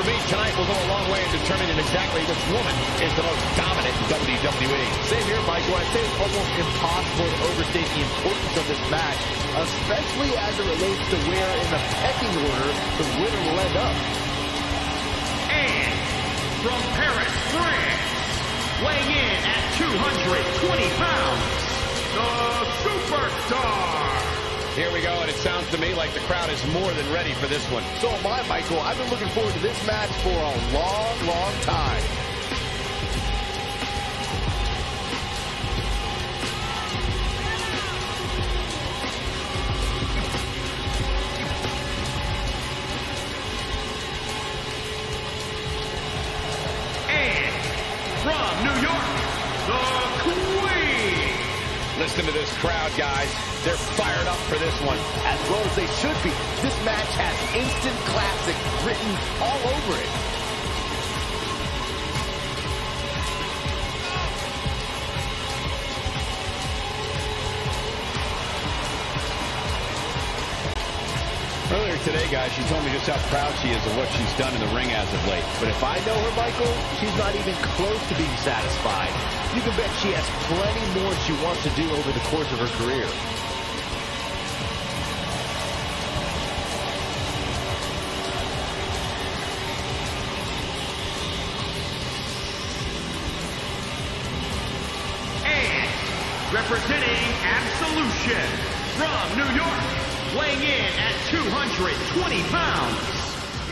for me, tonight will go a long way in determining exactly which woman is the most dominant in WWE. Same here, Michael. I say it's almost impossible to overstate the importance of this match, especially as it relates to where in the pecking order the winner will end up. And from Paris, France, weighing in at 220 pounds, the Superstar. Here we go, and it sounds to me like the crowd is more than ready for this one. So am I, Michael. I've been looking forward to this match for a long, long time. Listen to this crowd, guys. They're fired up for this one. As well as they should be. This match has instant classic written all over it. Today, guys, she told me just how proud she is of what she's done in the ring as of late. But if I know her, Michael, she's not even close to being satisfied. You can bet she has plenty more she wants to do over the course of her career. Representing Absolution from New York, weighing in at 220 pounds,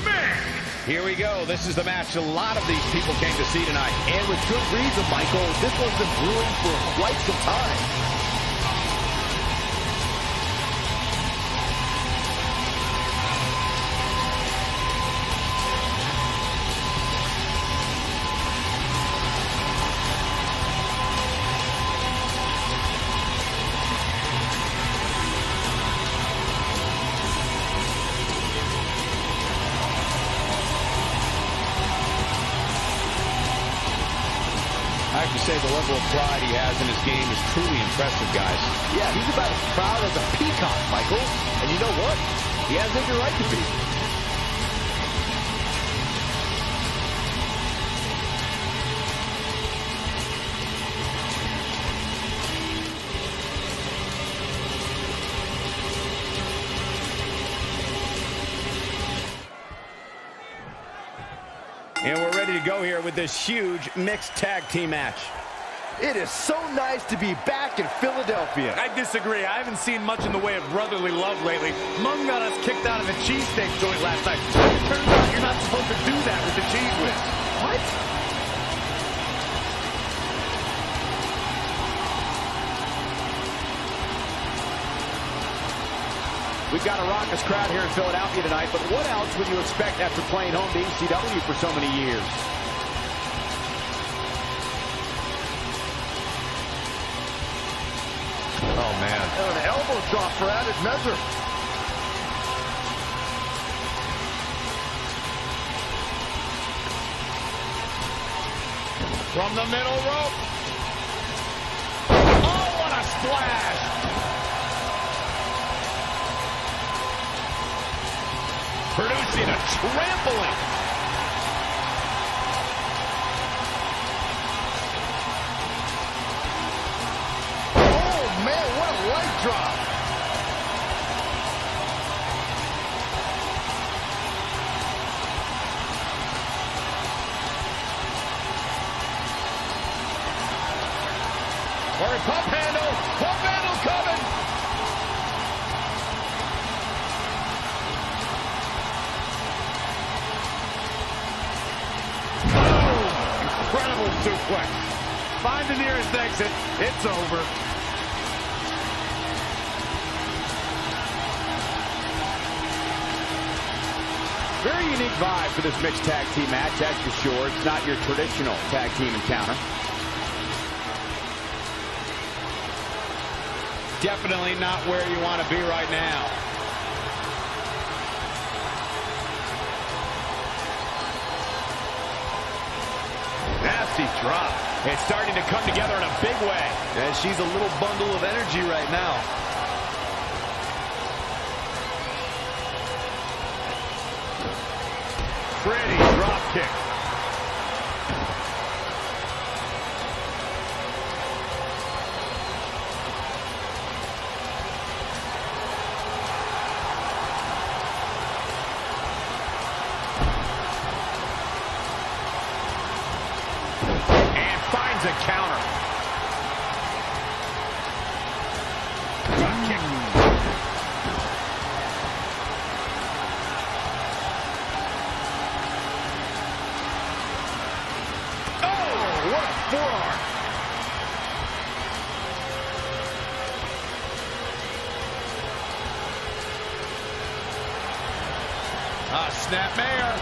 Mick. Here we go. This is the match a lot of these people came to see tonight. And with good reason, Michael. This one's been brewing for quite some time. I have to say the level of pride he has in his game is truly impressive, guys. Yeah, he's about as proud as a peacock, Michael. And you know what? He has every right to be. Go here with this huge mixed tag team match. It is so nice to be back in Philadelphia. I disagree. I haven't seen much in the way of brotherly love lately. Mung got us kicked out of the cheesesteak joint last night. It Turns out you're not supposed to do that with the cheese whiz. What? We've got a raucous crowd here in Philadelphia tonight, but what else would you expect after playing home to ECW for so many years? Man. And an elbow drop for added measure. From the middle rope. Oh, what a splash! Producing a trampling. Drop. Or pump handle. Pump handle coming. Incredible suplex. Find the nearest exit. It's over. Unique vibe for this mixed tag team match, that's for sure. It's not your traditional tag team encounter. definitely not where you want to be right now. Nasty drop. It's starting to come together in a big way. And she's a little bundle of energy right now. Ah, snapmare.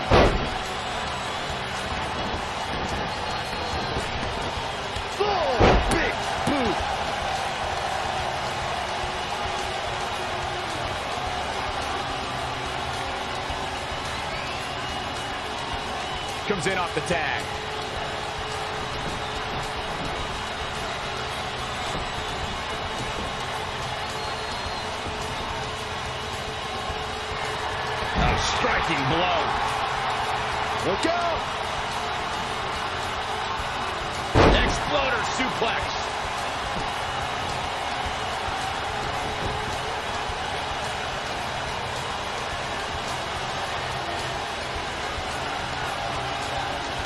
Oh, big boot. Comes in off the tag. Striking blow. Look out! Exploder suplex.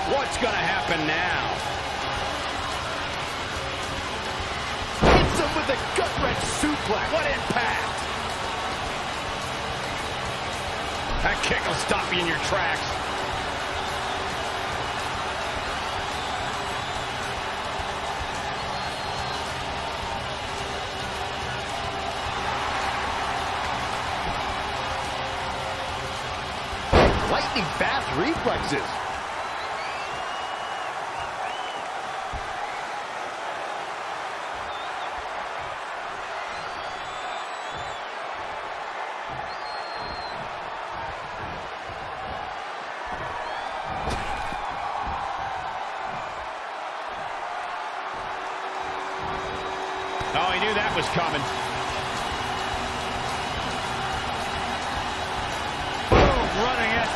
What's going to happen now? Hits him with a gut-wrench suplex. What impact? That kick will stop you in your tracks. Lightning fast reflexes.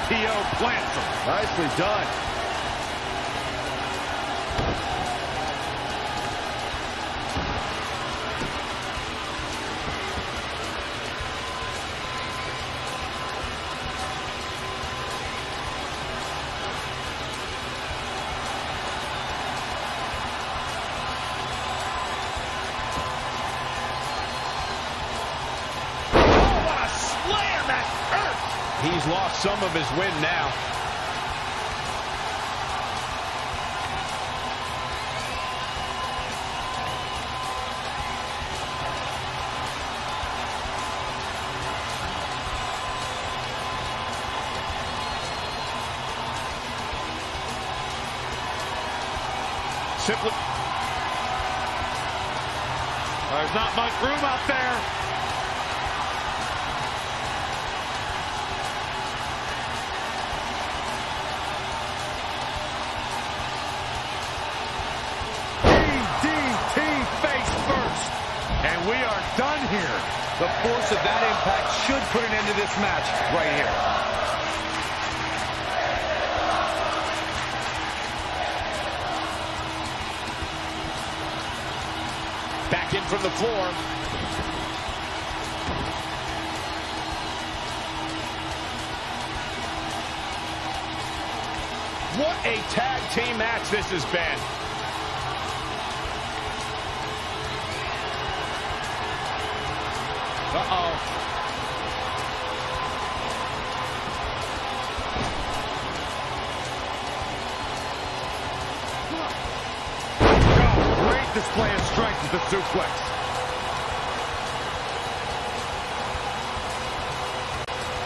STO plants him. Nicely done. His wind now. Simply. There's not much room out there. And we are done here. The force of that impact should put an end to this match right here. Back in from the floor. What a tag team match this has been. playing strikes with the suplex.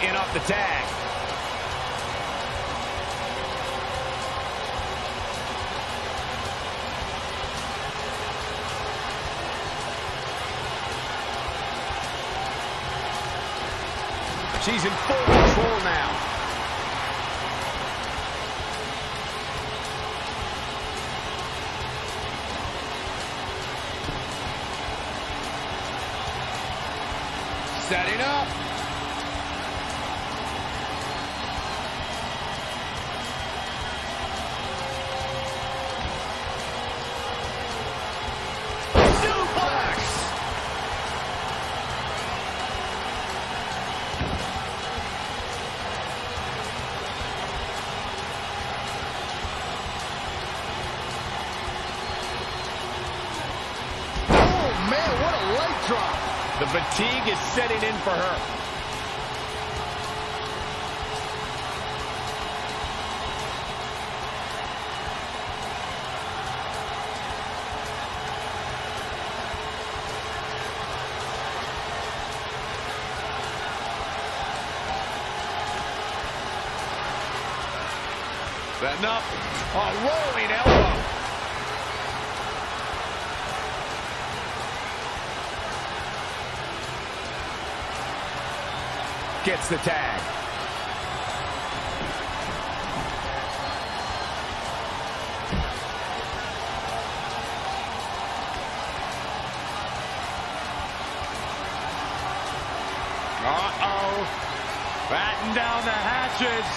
In off the tag. She's in full control now. Setting up. Oh, man, what a leg drop. The fatigue is setting in for her. Setting up. A rolling elbow. Gets the tag. Uh-oh. Down the hatches.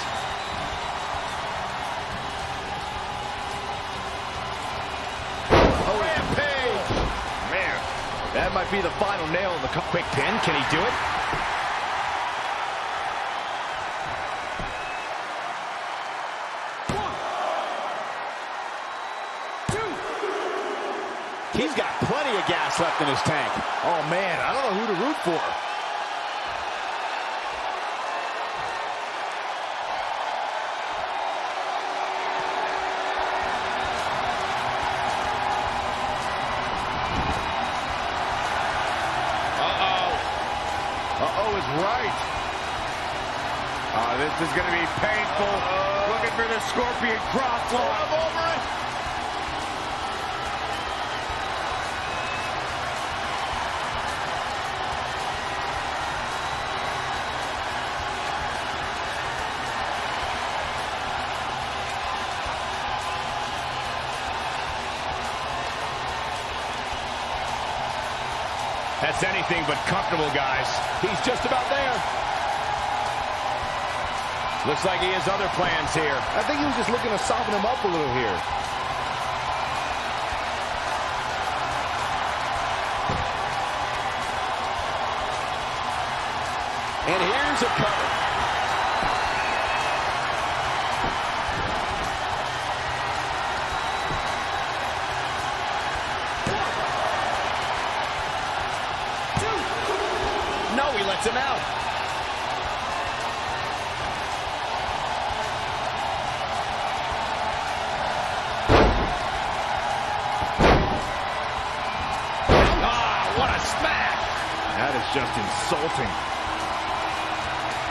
That might be the final nail in the quick pin. Can he do it? He's got plenty of gas left in his tank. Oh, man, I don't know who to root for. Uh-oh. Uh-oh is right. Oh, this is going to be painful. Looking for the Scorpion crosslock. That's anything but comfortable, guys. He's just about there. Looks like he has other plans here. I think he was just looking to soften him up a little here. And here's a cover. Insulting.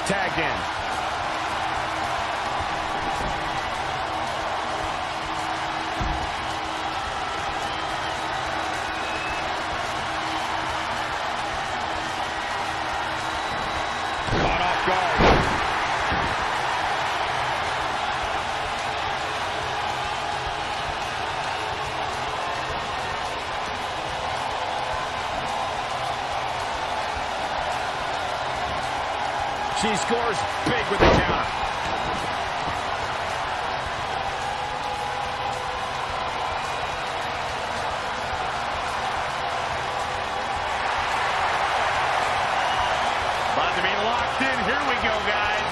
Tagged in. She scores big with the counter. About to be locked in. Here we go, guys.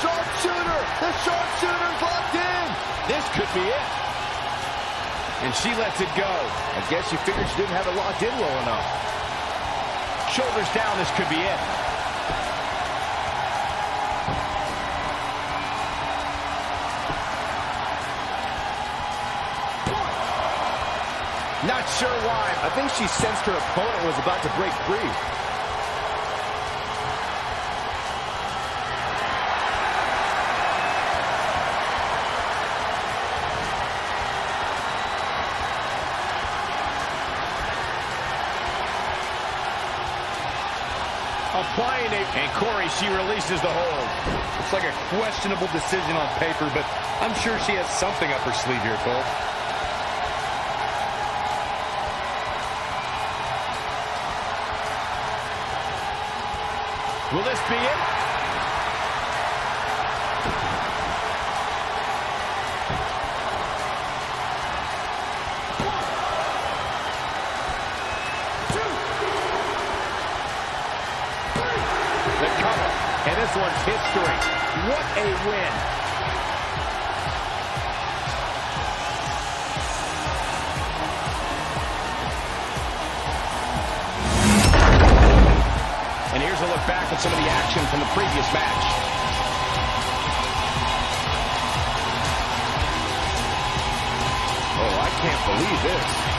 Sharpshooter! The sharpshooter's locked in! This could be it. And she lets it go. I guess she figured she didn't have it locked in well enough. Shoulders down, this could be it. Not sure why. I think she sensed her opponent was about to break free. She releases the hold. It's like a questionable decision on paper, but I'm sure she has something up her sleeve here, Cole. Will this be it? One's history. What a win. And here's a look back at some of the action from the previous match. Oh, I can't believe this.